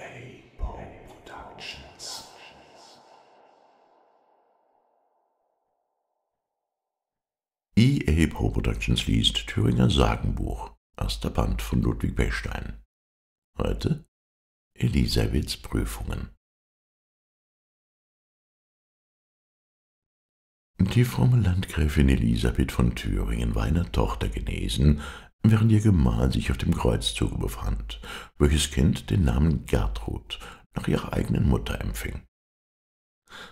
EA Productions. EA Productions liest Thüringer Sagenbuch, erster Band von Ludwig Bechstein. Heute Elisabeths Prüfungen. Die fromme Landgräfin Elisabeth von Thüringen war einer Tochter genesen, während ihr Gemahl sich auf dem Kreuzzuge befand, welches Kind den Namen Gertrud nach ihrer eigenen Mutter empfing.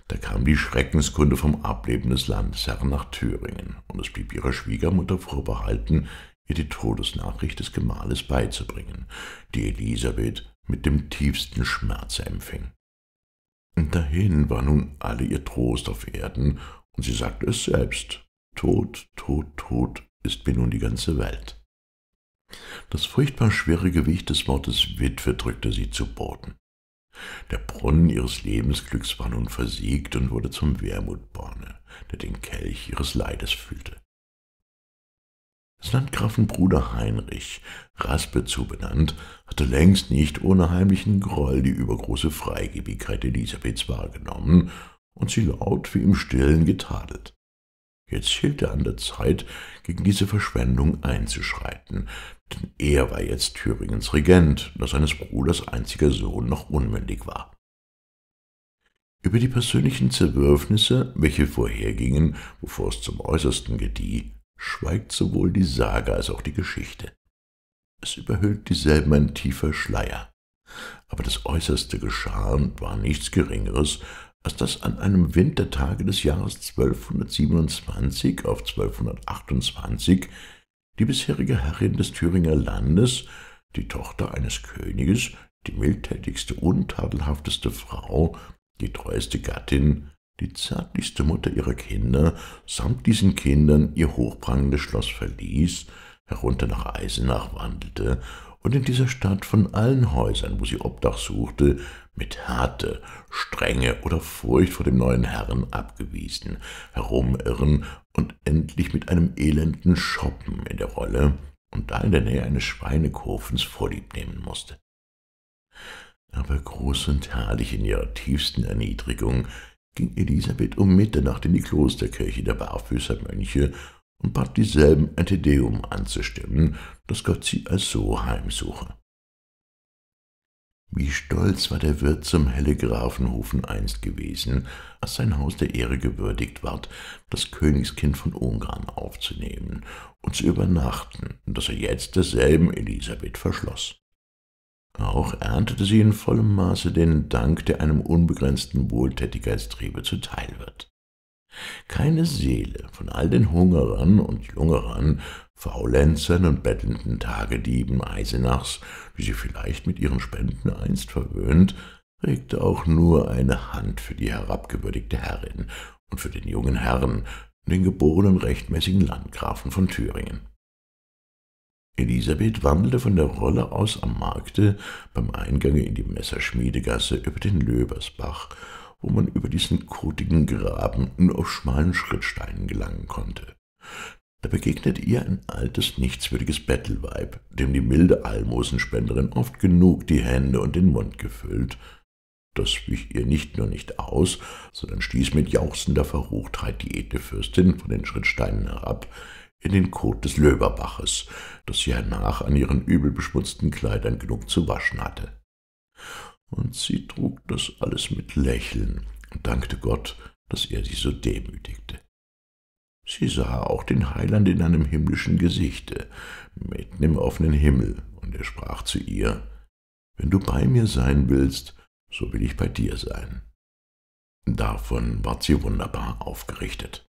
Da kam die Schreckenskunde vom Ableben des Landesherrn nach Thüringen, und es blieb ihrer Schwiegermutter vorbehalten, ihr die Todesnachricht des Gemahles beizubringen, die Elisabeth mit dem tiefsten Schmerze empfing. Und dahin war nun alle ihr Trost auf Erden, und sie sagte es selbst, Tod, Tod, Tod ist mir nun die ganze Welt. Das furchtbar schwere Gewicht des Wortes Witwe drückte sie zu Boden. Der Brunnen ihres Lebensglücks war nun versiegt und wurde zum Wermutborne, der den Kelch ihres Leides füllte. Des Landgrafen Bruder Heinrich, Raspe zubenannt, hatte längst nicht ohne heimlichen Groll die übergroße Freigebigkeit Elisabeths wahrgenommen und sie laut wie im Stillen getadelt. Jetzt hielt er an der Zeit, gegen diese Verschwendung einzuschreiten, denn er war jetzt Thüringens Regent, da seines Bruders einziger Sohn noch unmündig war. Über die persönlichen Zerwürfnisse, welche vorhergingen, bevor es zum Äußersten gedieh, schweigt sowohl die Sage als auch die Geschichte. Es überhüllt dieselben ein tiefer Schleier. Aber das Äußerste geschah und war nichts Geringeres, dass an einem Wintertage des Jahres 1227 auf 1228 die bisherige Herrin des Thüringer Landes, die Tochter eines Königes, die mildtätigste, untadelhafteste Frau, die treueste Gattin, die zärtlichste Mutter ihrer Kinder, samt diesen Kindern ihr hochprangendes Schloss verließ, herunter nach Eisenach wandelte und in dieser Stadt von allen Häusern, wo sie Obdach suchte, mit Härte, Strenge oder Furcht vor dem neuen Herrn abgewiesen, herumirren und endlich mit einem elenden Schoppen in der Rolle und da in der Nähe eines Schweinekofens vorlieb nehmen musste. Aber groß und herrlich in ihrer tiefsten Erniedrigung ging Elisabeth um Mitternacht in die Klosterkirche der Barfüßermönche und bat dieselben ein Tedeum anzustimmen, das Gott sie als so heimsuche. Wie stolz war der Wirt zum helle Grafenhofen einst gewesen, als sein Haus der Ehre gewürdigt ward, das Königskind von Ungarn aufzunehmen und zu übernachten, das er jetzt derselben Elisabeth verschloss. Auch erntete sie in vollem Maße den Dank, der einem unbegrenzten Wohltätigkeitstriebe zuteil wird. Keine Seele von all den Hungerern und Jungerern, Faulenzern und bettelnden Tagedieben Eisenachs, die sie vielleicht mit ihren Spenden einst verwöhnt, regte auch nur eine Hand für die herabgewürdigte Herrin und für den jungen Herrn, den geborenen rechtmäßigen Landgrafen von Thüringen. Elisabeth wandelte von der Rolle aus am Markte beim Eingange in die Messerschmiedegasse über den Löbersbach wo man über diesen kotigen Graben nur auf schmalen Schrittsteinen gelangen konnte. Da begegnet ihr ein altes, nichtswürdiges Bettelweib, dem die milde Almosenspenderin oft genug die Hände und den Mund gefüllt. Das wich ihr nicht nur nicht aus, sondern stieß mit jauchzender Verruchtheit die edle Fürstin von den Schrittsteinen herab in den Kot des Löberbaches, das sie hernach an ihren übelbeschmutzten Kleidern genug zu waschen hatte und sie trug das alles mit Lächeln und dankte Gott, dass er sie so demütigte. Sie sah auch den Heiland in einem himmlischen Gesichte, mitten im offenen Himmel, und er sprach zu ihr, Wenn du bei mir sein willst, so will ich bei dir sein. Davon ward sie wunderbar aufgerichtet.